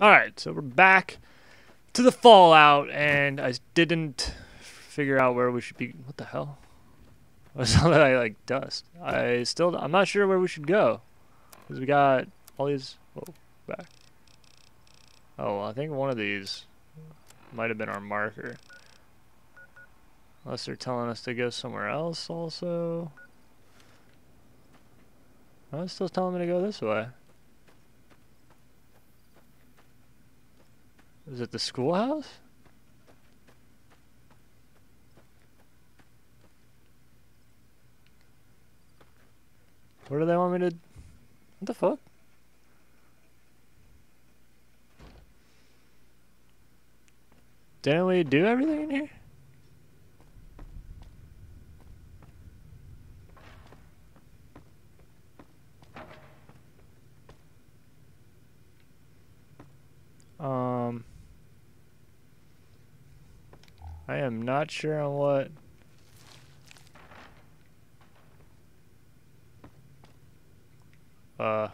Alright, so we're back to the Fallout, and I didn't figure out where we should be. What the hell? Was all that I like dust? I still, I'm not sure where we should go. Because we got all these. Whoa, back. Oh, I think one of these might have been our marker. Unless they're telling us to go somewhere else also. Oh, it's still telling me to go this way. Is it the schoolhouse? Where do they want me to... What the fuck? Didn't we do everything in here? Um... I am not sure on what... Uh...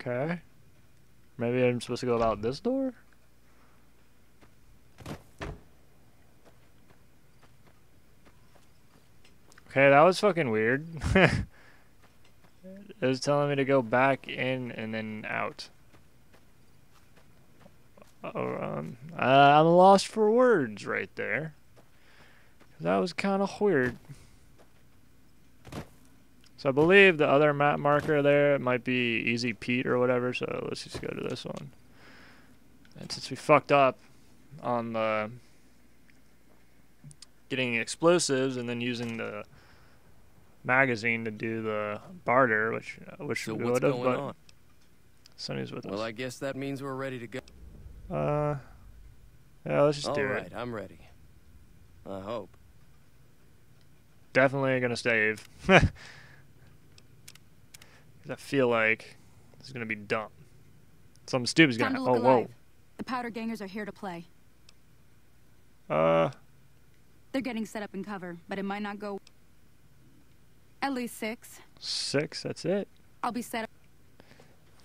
Okay. Maybe I'm supposed to go about this door? Okay, that was fucking weird. it was telling me to go back in and then out. Oh, um, I'm lost for words right there. That was kind of weird. So I believe the other map marker there might be Easy Pete or whatever, so let's just go to this one. And since we fucked up on the getting explosives and then using the magazine to do the barter, which uh, which so we would have, going but on? Sonny's with Well, us. Well, I guess that means we're ready to go. Uh, yeah, let's just All do right, it. I'm ready. I hope. Definitely gonna save. 'Cause I feel like this is gonna be dumb. Something stupid's gonna. to Oh, look whoa. The powder gangers are here to play. Uh, They're getting set up in cover, but it might not go. At least six. six. That's it. I'll be set up.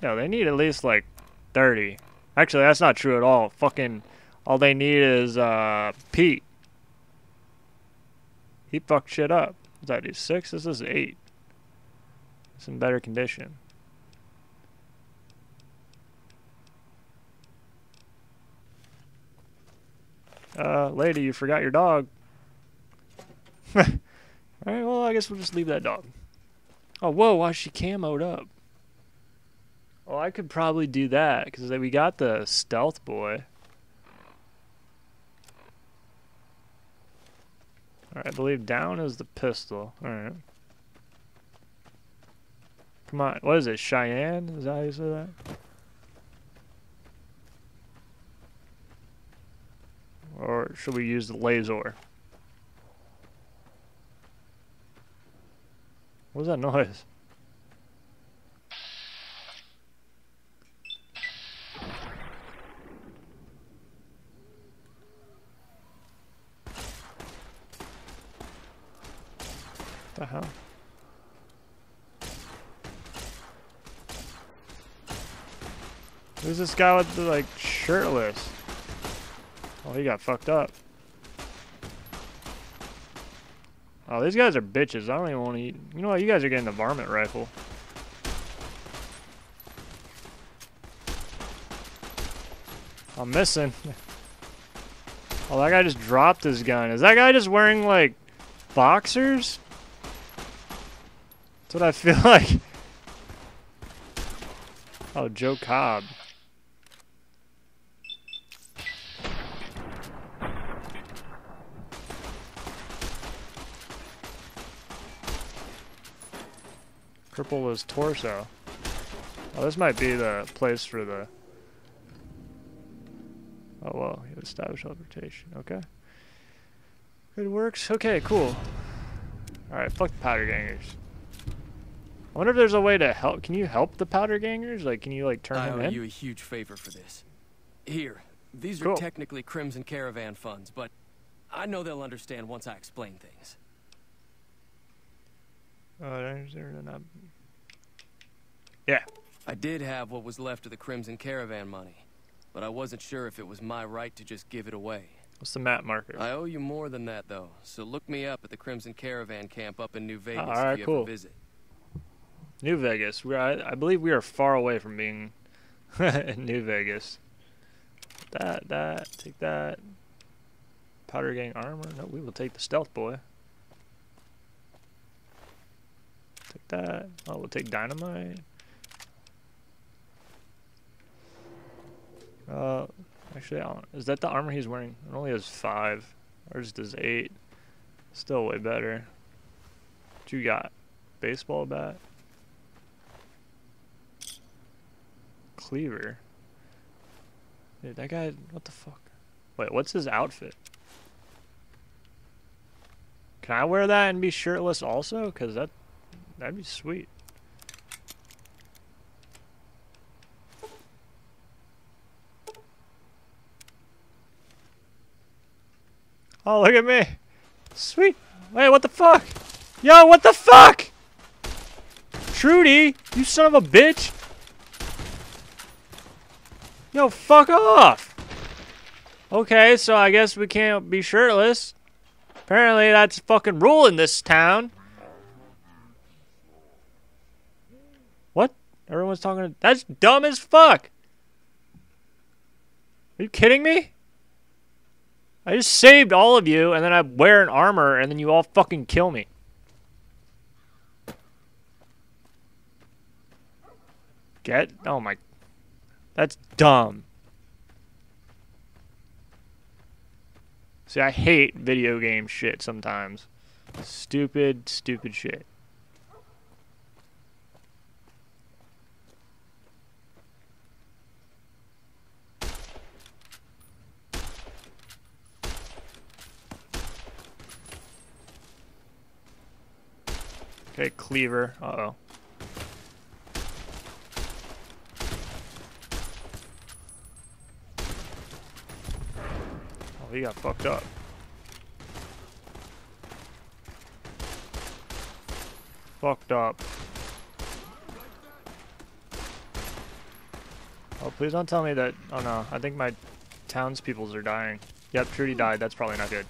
No, they need at least like thirty. Actually, that's not true at all. Fucking, all they need is uh Pete. He fucked shit up. What's that do? Six. This is eight. It's in better condition. Uh, lady, you forgot your dog. Alright, well, I guess we'll just leave that dog. Oh, whoa, why is she camoed up? Well, I could probably do that, because we got the stealth boy. Alright, I believe down is the pistol. Alright. Come on, what is it, Cheyenne? Is that how you say that? Or should we use the laser? What was that noise? the hell? Who's this guy with the like shirtless? Oh, he got fucked up. Oh, these guys are bitches. I don't even want to eat. You know what? You guys are getting the varmint rifle. I'm missing. Oh, that guy just dropped his gun. Is that guy just wearing like boxers? That's what I feel like. Oh, Joe Cobb. Cripple his torso. Oh, this might be the place for the... Oh, well, you establish teleportation. Okay. It works. Okay, cool. Alright, fuck the powder gangers. I wonder if there's a way to help. Can you help the powder gangers? Like, can you like turn I them owe you a huge favor for this. Here, these Cool. are technically Crimson Caravan funds, but I know they'll understand once I explain things. Uh, there's- there's not- Yeah. I did have what was left of the Crimson Caravan money, but I wasn't sure if it was my right to just give it away. What's the map marker? I owe you more than that, though, so look me up at the Crimson Caravan camp up in New Vegas alright, if you cool. ever visit. New Vegas. We're, I, I believe we are far away from being in New Vegas. That, that, take that. Powder gang armor. No, we will take the stealth boy. Take that. Oh, we'll take dynamite. Uh, actually, is that the armor he's wearing? It only has five. Ours does eight. Still way better. What you got? Baseball bat? Cleaver. Dude, that guy, what the fuck? Wait, what's his outfit? Can I wear that and be shirtless also? Cause that, that'd be sweet. Oh, look at me. Sweet. Wait, what the fuck? Yo, what the fuck? Trudy, you son of a bitch. Yo, fuck off! Okay, so I guess we can't be shirtless. Apparently that's fucking rule in this town. What? Everyone's talking. That's dumb as fuck! Are you kidding me? I just saved all of you, and then I wear an armor, and then you all fucking kill me. Get? Oh my that's dumb. See, I hate video game shit sometimes. Stupid, stupid shit. Okay, cleaver. Uh-oh. Oh, he got fucked up. Fucked up. Oh, please don't tell me that. Oh no, I think my townspeoples are dying. Yep, Trudy died. That's probably not good.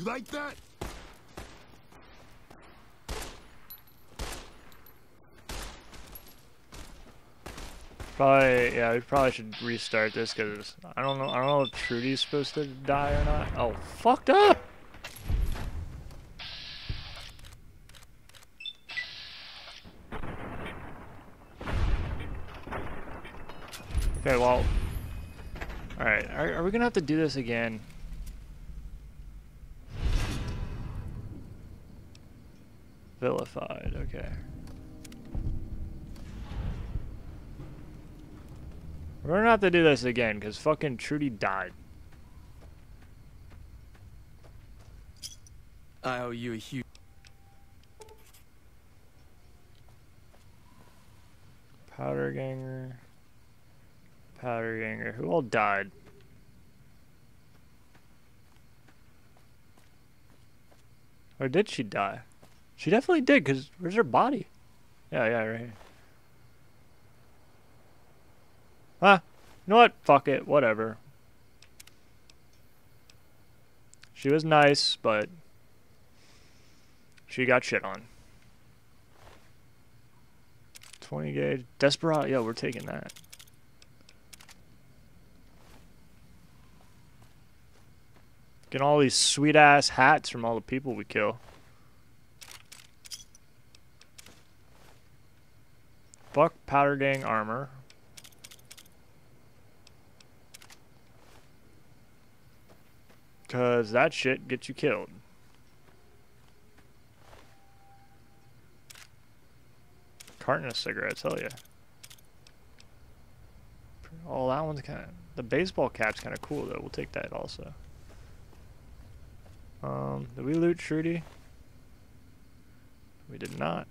You like that? Probably, yeah, we probably should restart this because I don't know. I don't know if Trudy's supposed to die or not. Oh, fucked up. Okay, well, all right. Are, are we gonna have to do this again? Vilified. Okay. We're gonna have to do this again because fucking Trudy died. I owe you a huge. Powder Ganger. Powder Ganger. Who all died? Or did she die? She definitely did, because where's her body? Yeah, yeah, right here. Huh? You know what? Fuck it. Whatever. She was nice, but she got shit on. 20 gauge. Desperado. Yeah, we're taking that. Getting all these sweet ass hats from all the people we kill. Fuck powder gang armor. Cause that shit gets you killed. Carton of cigarettes, hell yeah. Oh, that one's kind of... The baseball cap's kind of cool, though. We'll take that also. Um, did we loot Trudy? We did not.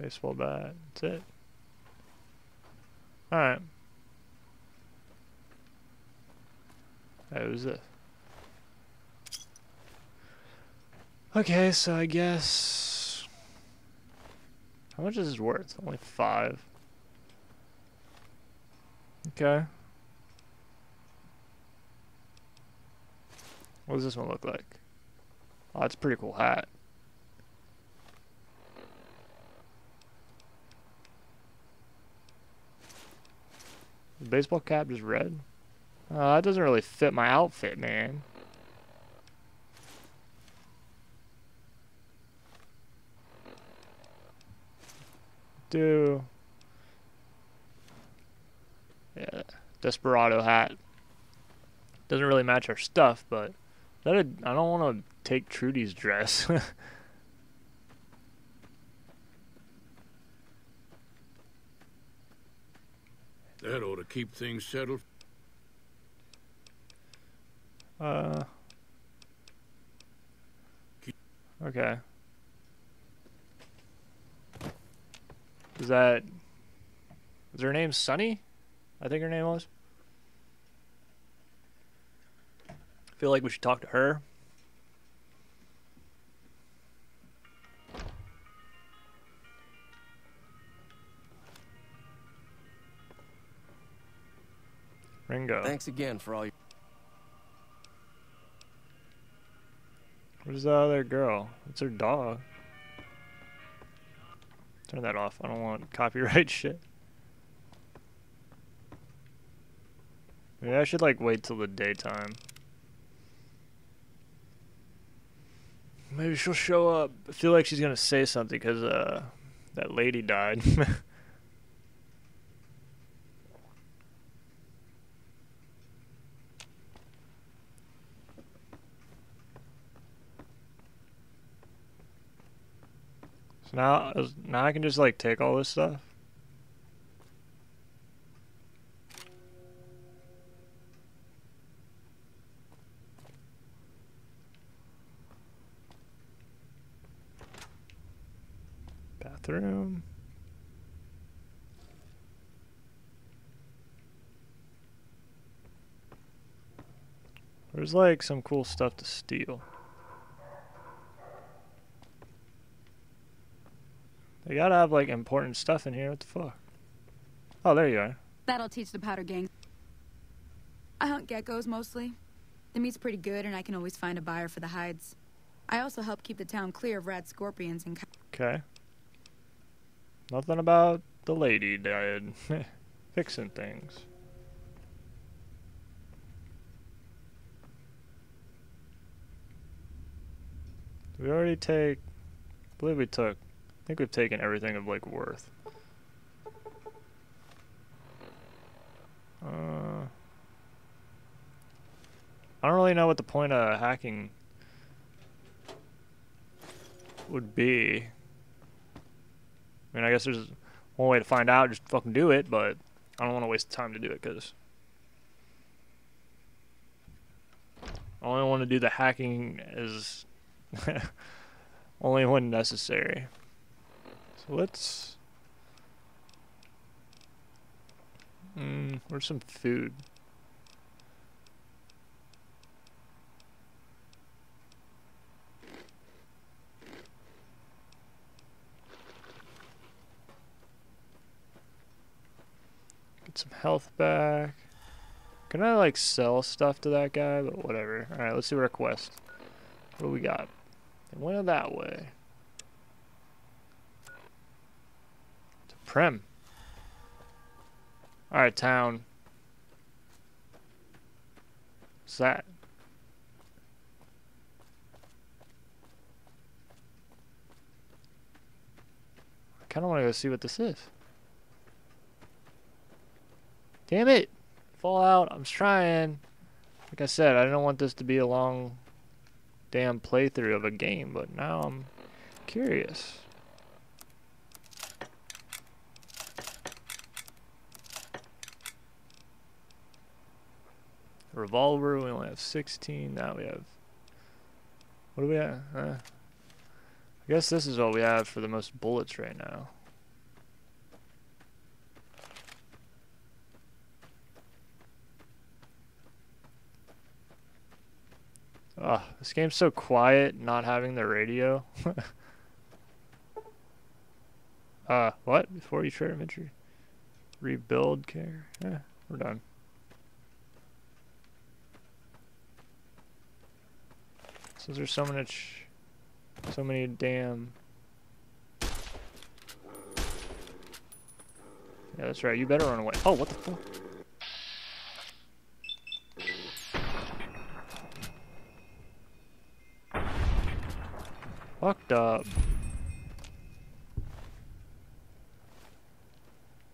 Baseball bat. That's it. Alright. That was it. Okay, so I guess... How much is this worth? Only five. Okay. What does this one look like? Oh, it's a pretty cool hat. Baseball cap just red? Uh, that doesn't really fit my outfit, man. Do yeah, Desperado hat. Doesn't really match our stuff, but that I don't want to take Trudy's dress. That ought to keep things settled. uh. Okay. Is that? Is her name Sunny? I think her name was. Feel like we should talk to her. Ringo. Thanks again for all your... Where's the other girl? It's her dog. Turn that off. I don't want copyright shit. Maybe I should like wait till the daytime. Maybe she'll show up. I feel like she's gonna say something because uh, that lady died. so now, now I can just like take all this stuff. Bathroom. There's like some cool stuff to steal. They gotta have like important stuff in here. What the fuck? Oh, there you are. That'll teach the powder gang. I hunt geckos mostly. The meat's pretty good, and I can always find a buyer for the hides. I also help keep the town clear of rat scorpions and. Okay. Nothing about the lady died. Fixing things. We already take? I believe we took. I think we've taken everything of like worth. Uh, I don't really know what the point of hacking would be. I mean, I guess there's one way to find out, just fucking do it, but I don't want to waste time to do it because I only want to do the hacking as only when necessary. Let's. Mm, where's some food? Get some health back. Can I like sell stuff to that guy? But whatever. Alright, let's do our quest. What do we got? It went that way. Primm. Alright, town. What's that? I kinda wanna go see what this is. Damn it! Fallout, I'm trying. Like I said, I don't want this to be a long damn playthrough of a game, but now I'm curious. Revolver, we only have 16. Now we have. What do we have? Uh, I guess this is all we have for the most bullets right now. Ugh, this game's so quiet, not having the radio. uh, what? Before you trade inventory? Rebuild care? Yeah, we're done. Since there's so much, so many damn. Yeah, that's right. You better run away. Oh, what the fuck? Fucked up.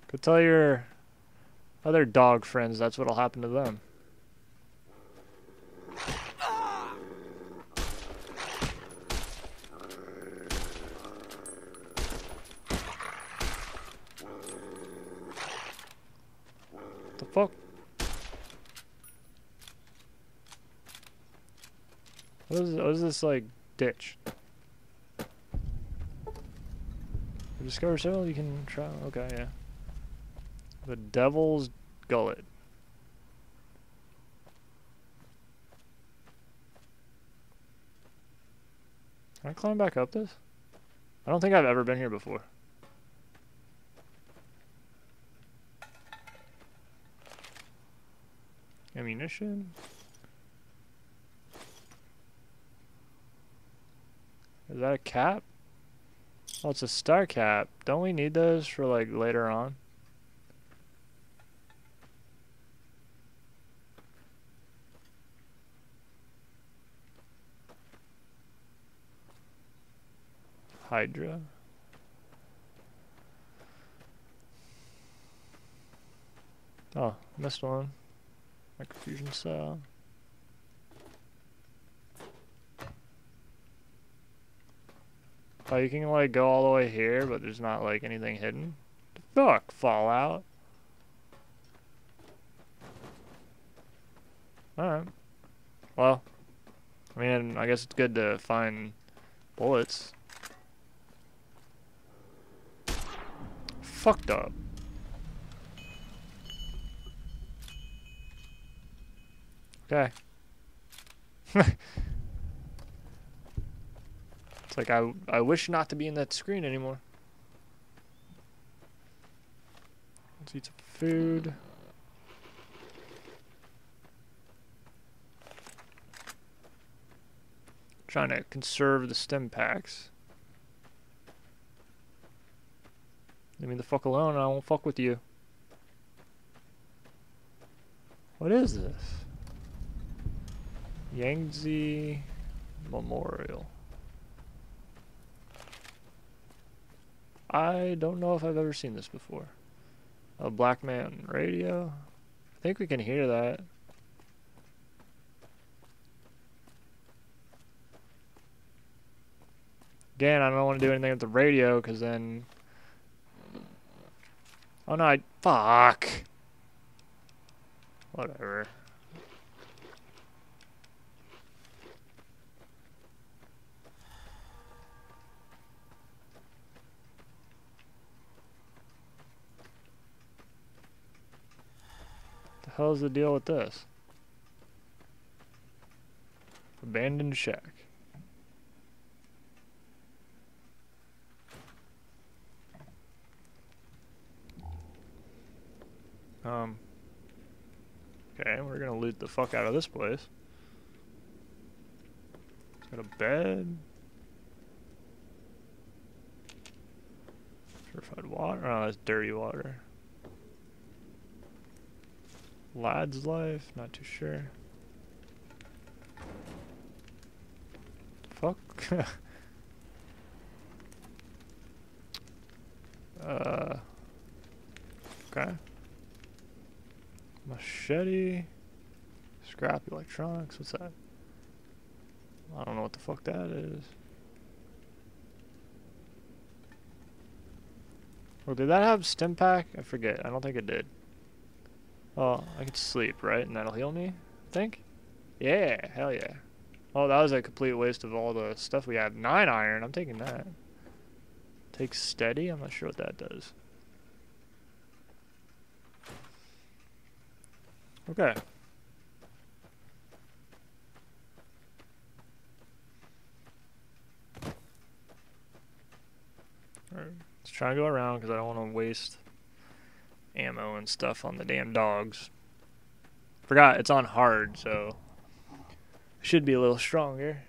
Go tell your other dog friends that's what'll happen to them. Fuck? What is, what is this like ditch? Discover several you can try. Okay, yeah. The Devil's Gullet. Can I climb back up this? I don't think I've ever been here before. Is that a cap? Oh, it's a star cap. Don't we need those for like later on? Hydra. Oh, missed one. Microfusion cell. Oh, you can like go all the way here, but there's not like anything hidden. Fuck, Fallout. Alright. Well, I mean, I guess it's good to find bullets. Fucked up. Okay. It's like I I wish not to be in that screen anymore. Let's eat some food. Trying to conserve the stim packs. Leave me the fuck alone, I won't fuck with you. What is this? Yangtze Memorial. I don't know if I've ever seen this before. A Black Mountain radio. I think we can hear that. Again, I don't want to do anything with the radio because then. Oh no, I. Fuck! Whatever. Hell's the deal with this? Abandoned shack. Um. Okay, we're gonna loot the fuck out of this place. Got a bed. Purified water. Oh, that's dirty water. Lad's life, not too sure. Fuck. uh. Okay. Machete. Scrap electronics. What's that? I don't know what the fuck that is. Well, did that have stim pack? I forget. I don't think it did. Oh, I could sleep, right? And that'll heal me, I think? Yeah, hell yeah. Oh, that was a complete waste of all the stuff we had. Nine iron, I'm taking that. Take steady, I'm not sure what that does. Okay. Alright, let's try and go around because I don't want to waste ammo and stuff on the damn dogs. Forgot it's on hard, so should be a little stronger.